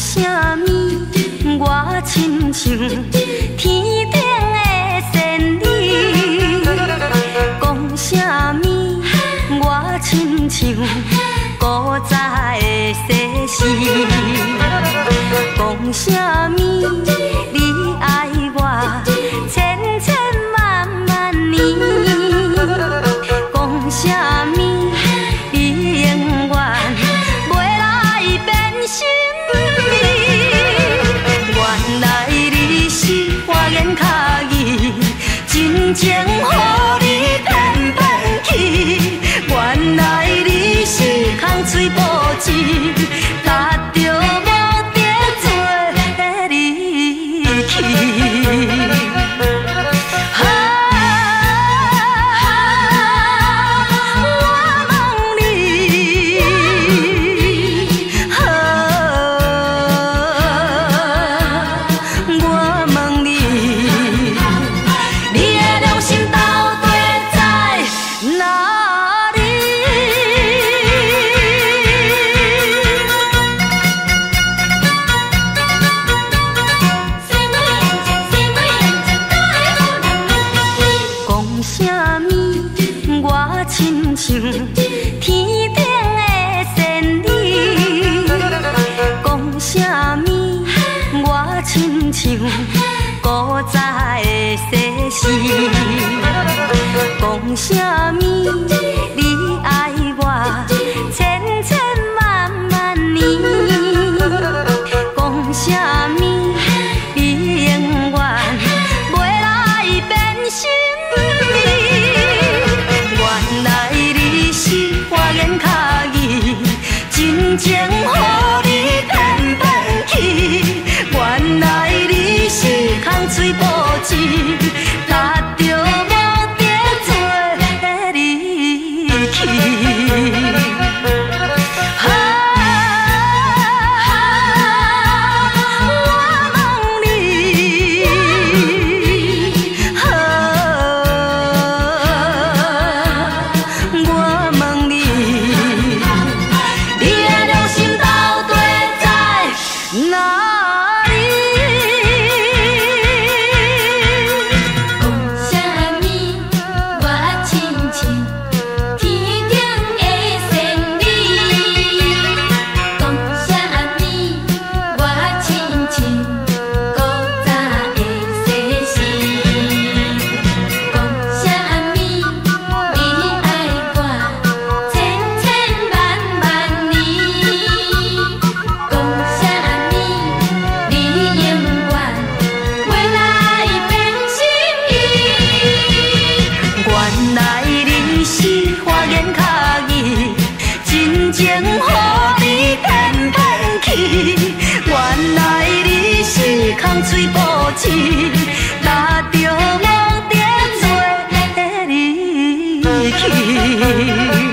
说什么我亲像天顶的仙女讲什么我亲像古早的西施讲什么真情好。天顶的仙女讲什么？我亲像古早的西施讲什么？你爱情乎你骗骗去，原来你是空嘴薄舌。情乎你偏偏去，原来你是空嘴无舌，那着梦点做你去。